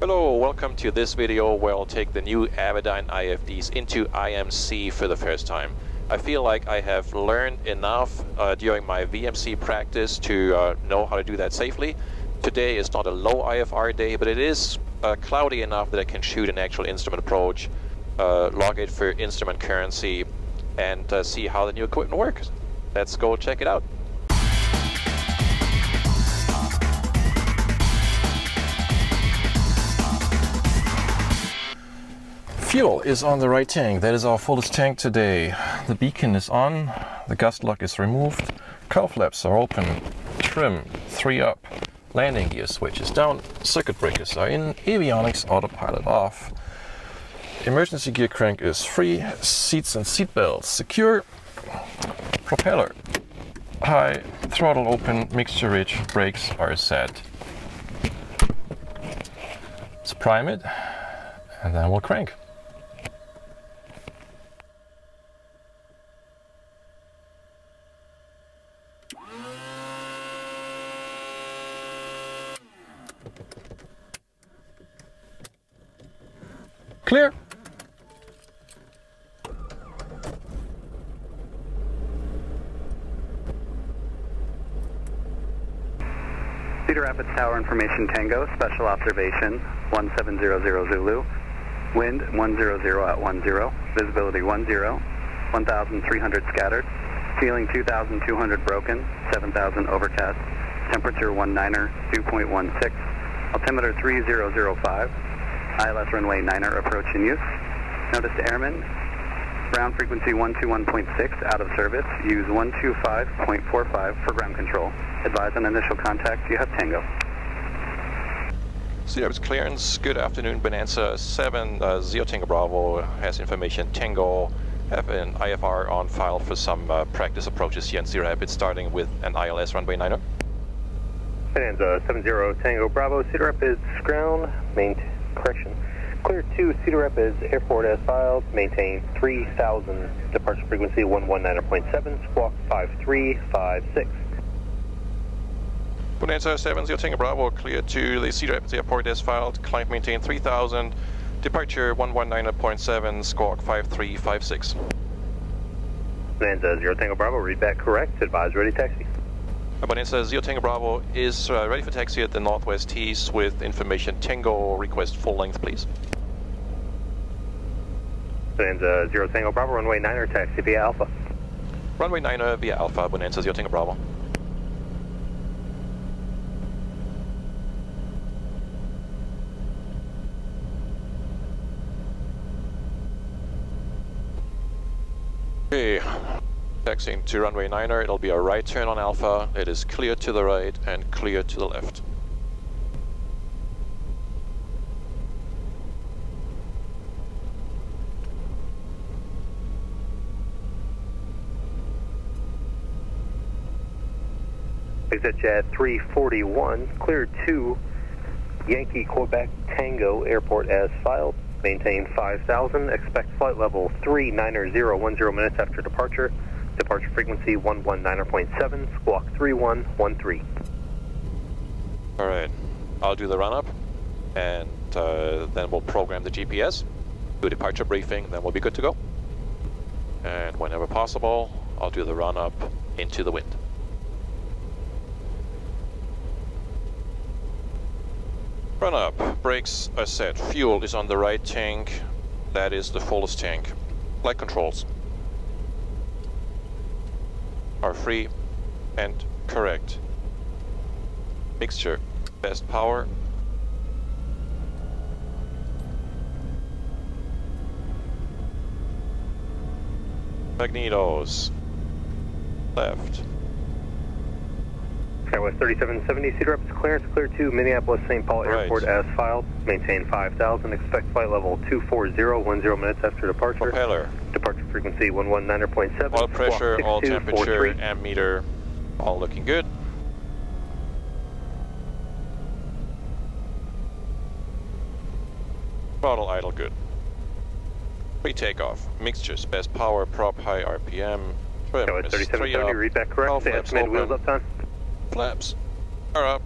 Hello, welcome to this video where I'll take the new Avidyne IFDs into IMC for the first time. I feel like I have learned enough uh, during my VMC practice to uh, know how to do that safely. Today is not a low IFR day, but it is uh, cloudy enough that I can shoot an actual instrument approach, uh, log it for instrument currency, and uh, see how the new equipment works. Let's go check it out. Fuel is on the right tank. That is our fullest tank today. The beacon is on, the gust lock is removed, cowl flaps are open, trim 3 up, landing gear switch is down, circuit breakers are in, avionics autopilot off, emergency gear crank is free, seats and seat belts secure, propeller. High, throttle open, mixture rich, brakes are set. Let's prime it and then we'll crank. Clear. Cedar Rapids Tower Information Tango, Special Observation 1700 Zulu. Wind 100 at 10. Visibility 10. 1,300 scattered. Ceiling 2,200 broken. 7,000 overcast. Temperature 19er, dew point 16. Altimeter 3005. ILS runway 9er approach in use. Notice to airmen, ground frequency 121.6 out of service. Use 125.45 for ground control. Advise on initial contact. You have Tango. Cedar clearance. Good afternoon, Bonanza 7. Uh, Zero Tango Bravo has information. Tango have an IFR on file for some uh, practice approaches here in Cedar Rapids, starting with an ILS runway 9er. Bonanza 70 Tango Bravo, Cedar Rapids ground, main correction. Clear to Cedar Rapids Airport as filed, maintain 3000, departure frequency 119.7, squawk 5356. Bonanza 7 Zero Tango Bravo, clear to the Cedar Rapids Airport as filed, climb maintain 3000, departure 119.7, squawk 5356. Bonanza 0 Tango Bravo, read back correct, advise ready taxi. Bonanza Zero Tango Bravo is uh, ready for taxi at the Northwest Tees with information Tango, request full length please. Bonanza 0 Tango Bravo, runway 9er taxi via Alpha. Runway 9er via Alpha, Bonanza Zero Tango Bravo. Okay, taxiing to runway 9er, it'll be a right turn on Alpha. It is clear to the right and clear to the left. Exit Jet 341, clear to Yankee Quebec Tango Airport as filed. Maintain 5000, expect flight level 39010 minutes after departure. Departure frequency 119.7, squawk 3113. Alright, I'll do the run up and uh, then we'll program the GPS, do a departure briefing, then we'll be good to go. And whenever possible, I'll do the run up into the wind. Run up, brakes are set, fuel is on the right tank, that is the fullest tank. Flight controls are free and correct. Mixture, best power. Magnetos, left. Skywest 3770, Cedar Rapids clearance, clear to Minneapolis St. Paul Right. Airport as filed. Maintain 5000, expect flight level 24010 minutes after departure. Propeller, Departure frequency 119.7. oil pressure, oil temperature, 6243. amp meter, all looking good. Throttle idle good. Pre-takeoff, mixtures, best power, prop, high RPM, trim Skywest is 3 3770, up, read back correct. Estimated wheels up time. Flaps are up.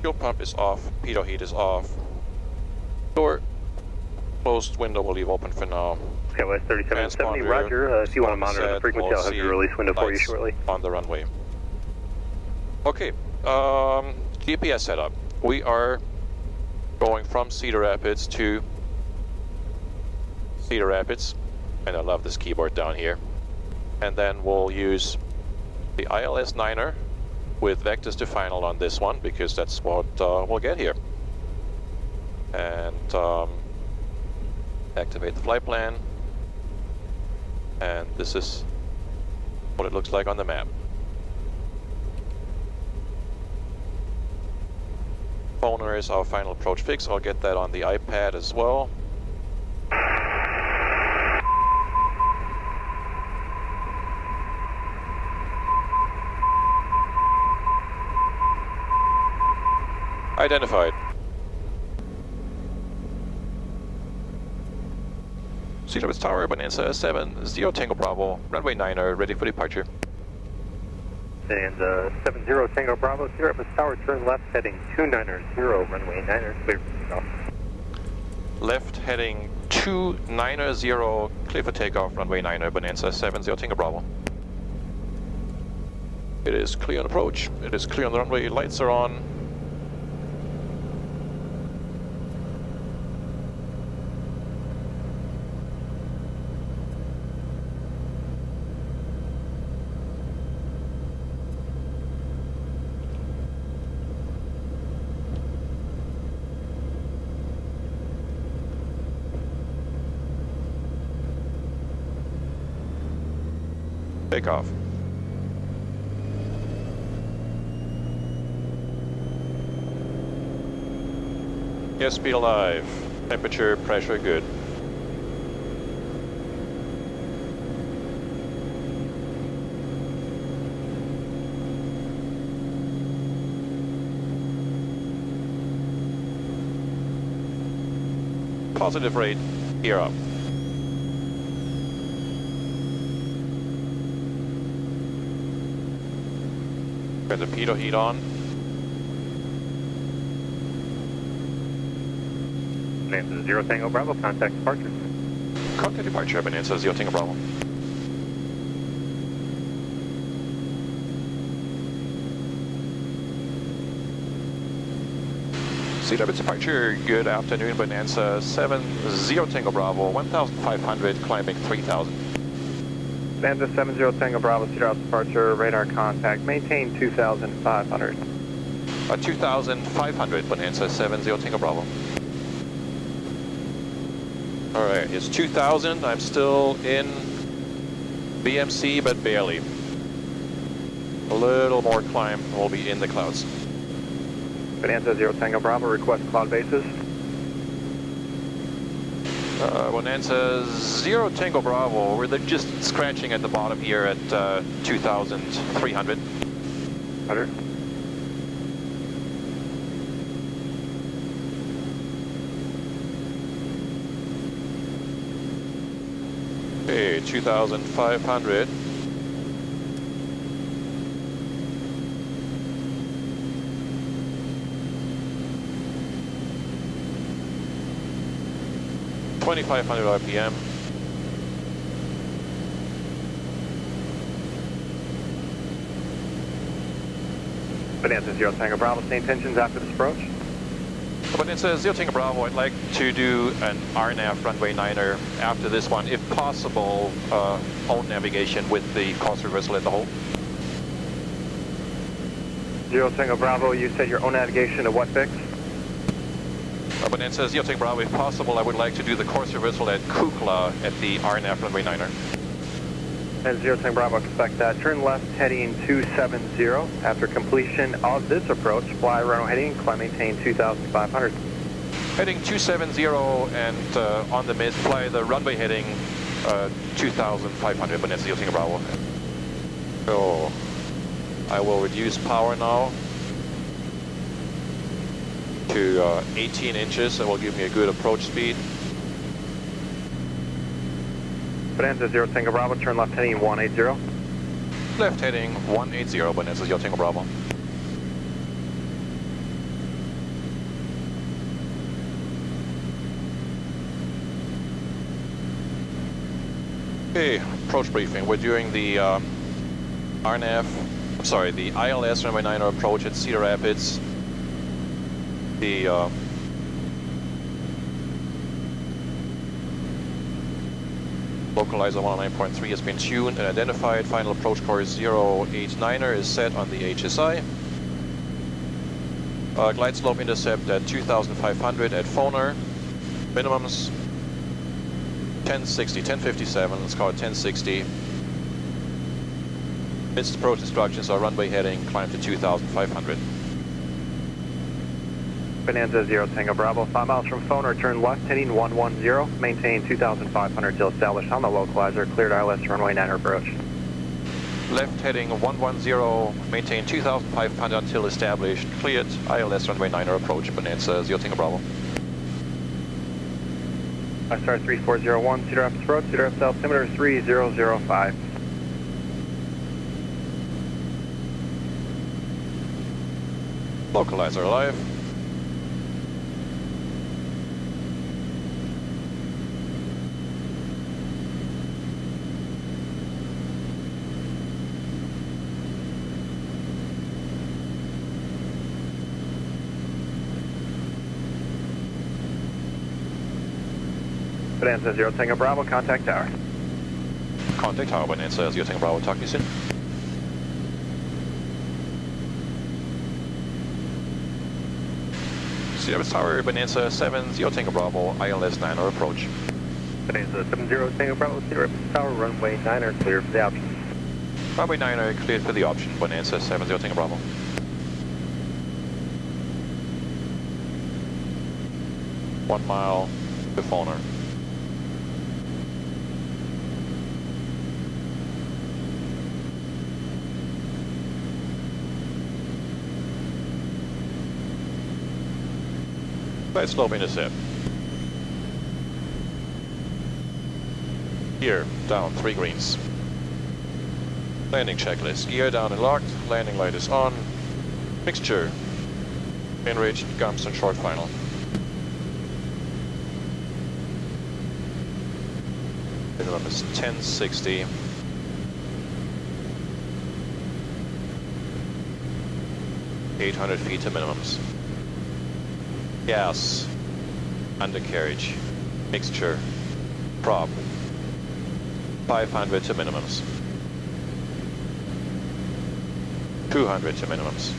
Fuel pump is off, pitot heat is off. Door closed window will leave open for now. Skywest 3770, Transponder roger. Uh, if you want to monitor the frequency, I'll have your release window for you shortly. On the runway. Okay, um, GPS setup. We are going from Cedar Rapids to Cedar Rapids, and I love this keyboard down here. And then we'll use the ILS 9er with vectors to final on this one because that's what uh, we'll get here. And um, activate the flight plan. And this is what it looks like on the map. Foner is our final approach fix. I'll get that on the iPad as well. Identified. Rapids Tower, Bonanza 7, 0 Tango Bravo, runway 9er, ready for departure. And uh, 70 Tango Bravo, Rapids Tower, turn left, heading 290, runway 9er, clear for takeoff. Left heading 290, clear for takeoff, runway 9er, Bonanza 7, 0 Tango Bravo. It is clear on approach, it is clear on the runway, lights are on. Takeoff. Yes, speed alive. Temperature, pressure, good. Positive rate, gear up. Got the pitot heat on. Bonanza 0 Tango Bravo, contact departure. Contact departure, Bonanza, Zero Tango Bravo. Rapids departure, good afternoon, Bonanza 7, 0 Tango Bravo, 1,500, climbing 3,000. Bonanza 70 Tango Bravo, Cedar House departure, radar contact, maintain 2,500. Uh, 2,500, Bonanza 7, 0 Tango Bravo. Alright, it's 2,000, I'm still in VMC, but barely. A little more climb, and we'll be in the clouds. Bonanza 0 Tango Bravo, request cloud bases. Uh, Bonanza 0 Tango Bravo, we're just scratching at the bottom here at uh, 2,300. Roger. Okay, 2,500. Twenty-five hundred RPM. Bonanza 0 Tango Bravo, same tensions after this approach. Says Zero Tango Bravo, I'd like to do an RNAV runway 9er after this one, if possible, uh, own navigation with the course reversal at the hole. 0 Tango Bravo, you said your own navigation to what fix? It says Zero Tango Bravo, if possible, I would like to do the course reversal at Kukla at the RNAV runway 9er. And 0 Tango Bravo, expect that. Turn left heading 270. After completion of this approach, fly runway heading, climb maintain 2,500. Heading 270 and uh, on the mid, fly the runway heading uh, 2,500, but that's Zero Tango Bravo. So I will reduce power now to uh, 18 inches. That will give me a good approach speed. Bonanza 0 Tango Bravo, turn left heading 180. Left heading 180, Bonanza 0 Tango Bravo. Okay, approach briefing. We're doing the um, uh, RNAV, I'm sorry, the ILS runway 9 approach at Cedar Rapids. The uh, localizer 109.3 has been tuned and identified. Final approach course 089er is set on the HSI. Uh, glide slope intercept at 2500 at Foner. Minimums 1060, 1057, let's call it 1060. Missed approach instructions are runway heading, climb to 2500. Bonanza 0 Tango Bravo, 5 miles from phone, return left heading 110, maintain 2500 till established on the localizer, cleared ILS runway 9 approach. Left heading 110, maintain 2500 until established, cleared ILS runway 9 approach, Bonanza 0 Tango Bravo. I start 3401, Cedar Rapids Road, Cedar Rapids altimeter 3005. Localizer alive. Bonanza 0 Tango Bravo, contact tower. Contact tower, Bonanza 0 Tango Bravo, talk to you soon. Rapids Tower, Bonanza 7 0 Tango Bravo, ILS 9 or approach. Bonanza 70 Tango Bravo, Rapids Tower, runway 9 are clear for the option. Runway 9 are cleared for the option, Bonanza 7 0 Tango Bravo. One mile to Glide slope intercept. Gear down, three greens. Landing checklist. Gear down and locked. Landing light is on. Mixture. Enriched, gums and short final. Minimum is 1060. Eight hundred feet to minimums. Gas. Undercarriage. Mixture. Prop. 500 to minimums. 200 to minimums.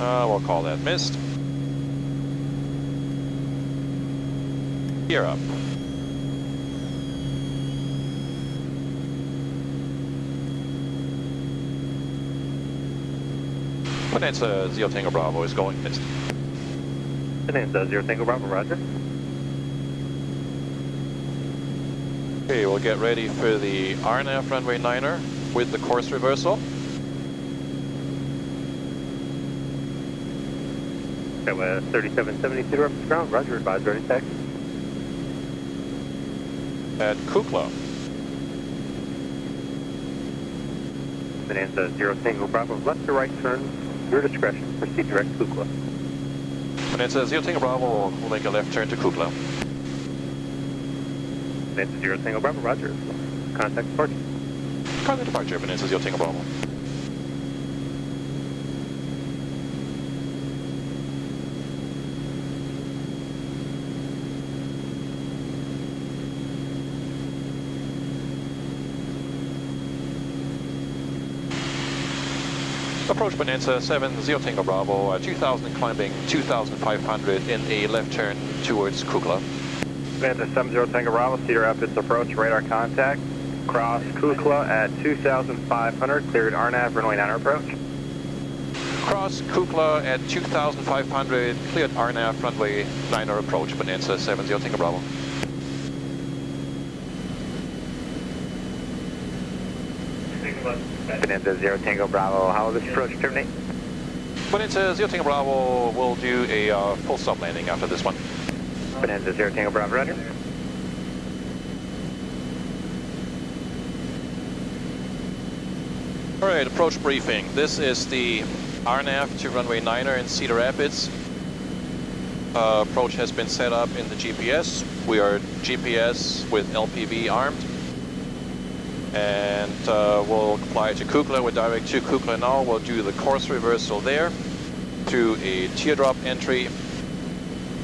Uh, we'll call that missed. Gear up. Bonanza Zero Tango Bravo is going missed. Bonanza 0 Tango Bravo, roger. Okay, we'll get ready for the RNAV runway 9er with the course reversal. Okay, we're 3770 Cedar Rapids ground, roger, advise ready taxi. at Kukla. Bonanza 0 Tango Bravo, left to right turn, your discretion, proceed direct to Kukla. Bonanza Zero Tango Bravo we'll make a left turn to Kukla. Bonanza 0 Tango Bravo, roger. Contact departure. Contact departure, Bonanza Zero Tango Bravo. Approach Bonanza 7 Zero Tango Bravo, uh, 2000 climbing 2500 in a left turn towards Kukla. Bonanza 70 Tango Bravo, Cedar Rapids approach, radar contact. Cross Kukla at 2,500, cleared RNAV, runway 9 approach. Cross Kukla at 2500, cleared RNAV, runway 9er approach, Bonanza 7 Zero Tango Bravo. Bonanza 0 Tango Bravo, how will this approach terminate? Bonanza Zero Tango Bravo will do a uh, full stop landing after this one. Bonanza 0 Tango Bravo, roger. All right, approach briefing. This is the RNAV to runway 9er in Cedar Rapids. uh, approach has been set up in the GPS. We are GPS with LPV armed. And uh, we'll apply to Kukla. We're direct to Kukla now. We'll do the course reversal there to a teardrop entry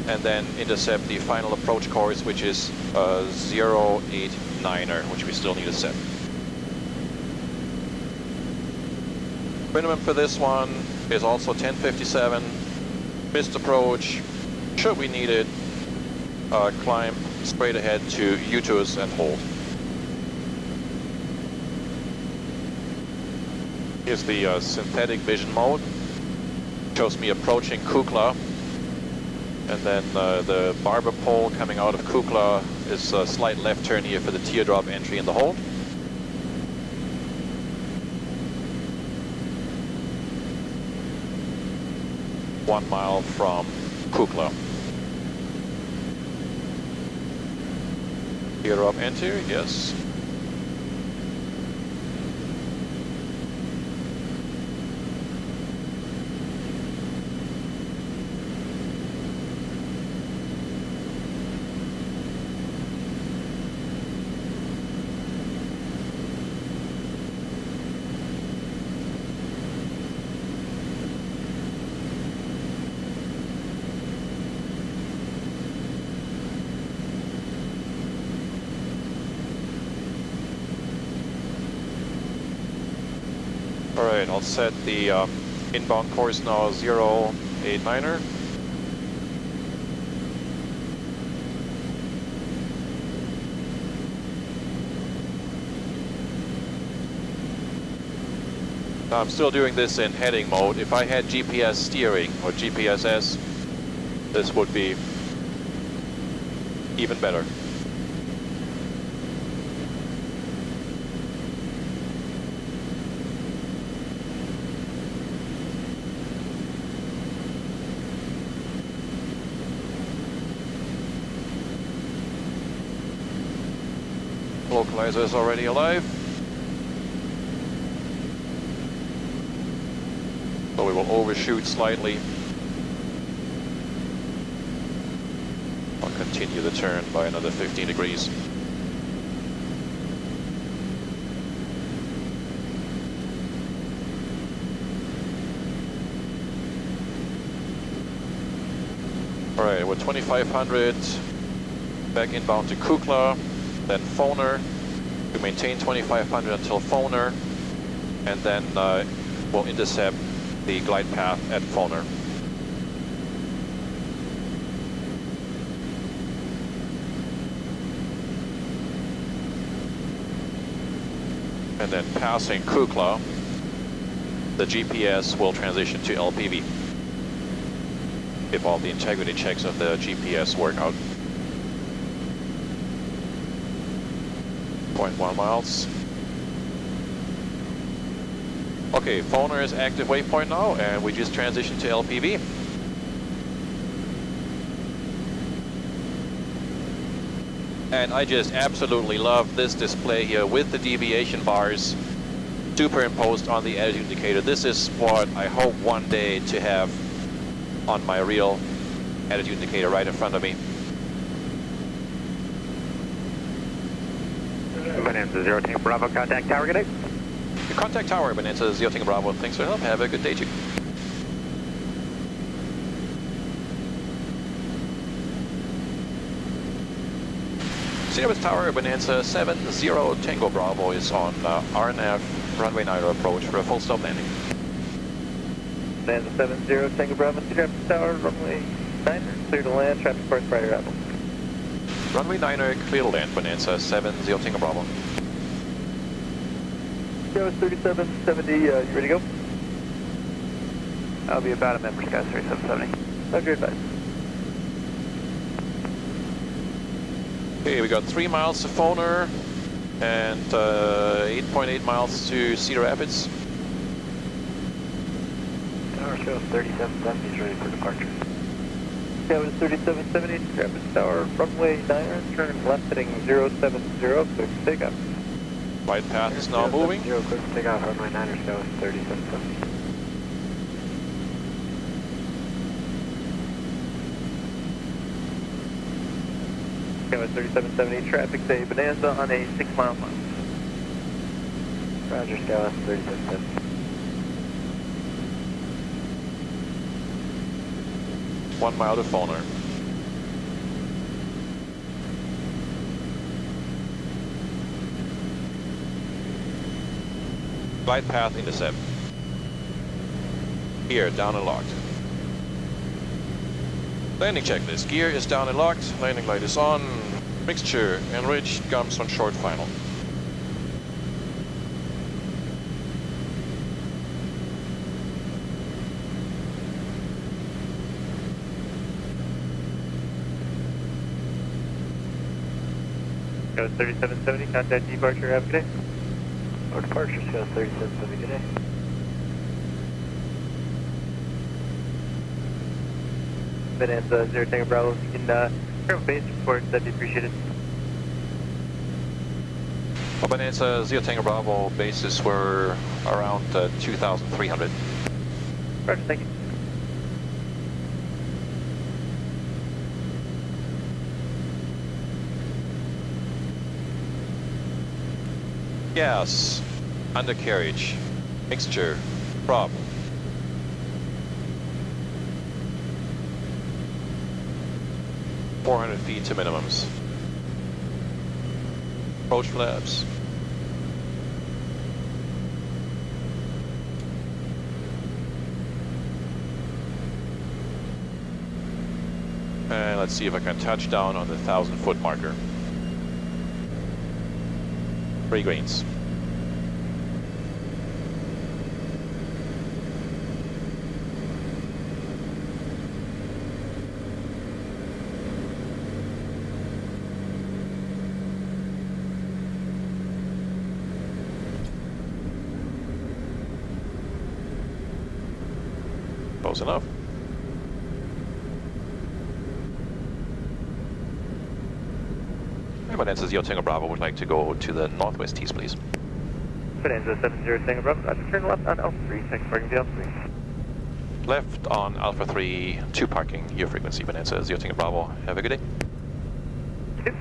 and then intercept the final approach course, which is uh, 089er, which we still need to set. Minimum for this one is also 1057. Missed approach, should we need it, uh, climb straight ahead to UTUS and hold. Here's the uh, synthetic vision mode. Shows me approaching Kukla. And then uh, the barber pole coming out of Kukla is a slight left turn here for the teardrop entry in the hold. One mile from Kukla. Teardrop entry, yes. I'll set the um, inbound course now 089er. I'm still doing this in heading mode. If I had GPS steering or GPSS, this would be even better. Localizer is already alive. So we will overshoot slightly. I'll continue the turn by another 15 degrees. Alright, we're 2500 back inbound to Kukla then Foner to maintain 2500 until Foner, and then uh, we'll intercept the glide path at Foner. And then passing Kukla, the GPS will transition to LPV if all the integrity checks of the GPS work out. 0.1 miles. Okay, Foner is active waypoint now, and we just transitioned to LPV. And I just absolutely love this display here with the deviation bars superimposed on the attitude indicator. This is what I hope one day to have on my real attitude indicator right in front of me. Bonanza Zero Tango Bravo, contact tower, good day. Contact tower, Bonanza Zero Tango Bravo. Thanks for help. Have a good day too. Sirius Tower, Bonanza 70 Tango Bravo is on uh, RNAV runway 9 approach for a full stop landing. Bonanza 70 Tango Bravo, Sirius Tower, runway 9, clear to land, traffic course, Friday arrival. Runway 9 clear to land, Bonanza 70 Tango Bravo. Sky 3770, uh, you ready to go? I'll be about a member, Sky 3770. Okay, advice. Okay, we got 3 miles to Foner and 8.8 uh, miles to Cedar Rapids. Tower shows 3770 is ready for departure. Sky 3770, Rapids Tower, runway 9, turn left heading 070, clear for takeoff. Right path is now moving. Zero, clear for takeoff, runway 9 shows 3770. Skywest 3770, traffic say Bonanza on a 6 mile mile. Roger, Skywest 3770. One mile to Foner. Glide path intercept. Gear down and locked. Landing checklist. Gear is down and locked. Landing light is on. Mixture enriched. Gums on short final. Skywest 3770, contact departure, have a good day. Or departure, Skywest 3770, good day. Bonanza, Zero Tango Bravo, if you can uh, current base report, that'd be appreciated. Bonanza Zero Tango Bravo bases were around uh, 2,300. Roger, thank you. Gas, undercarriage, mixture, prop. Four hundred feet to minimums. Approach flaps. And let's see if I can touch down on the thousand foot marker. Three greens. Close enough. Bonanza Zero Tango Bravo would like to go to the northwest tees, please. Bonanza 70 Tango Bravo, Roger, turn left on Alpha 3, thanks for parking to Alpha 3. Left on Alpha 3, 2 parking, your frequency, Bonanza Zero Tango Bravo. Have a good day. Two.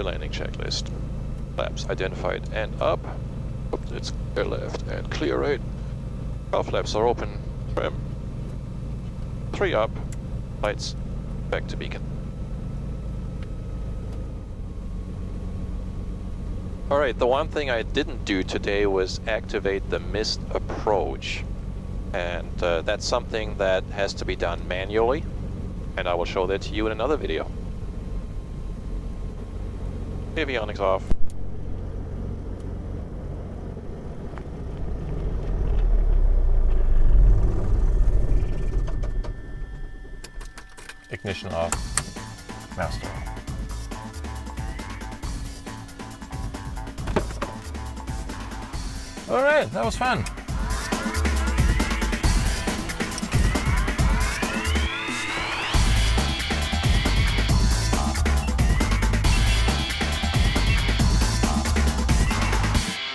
After landing checklist. Flaps identified and up. Oops, it's clear left and clear right. All flaps are open. Trim. Three up. Lights. Back to beacon. Alright, the one thing I didn't do today was activate the missed approach. And uh, that's something that has to be done manually. And I will show that to you in another video. Avionics off. Ignition off. Master. Alright, that was fun.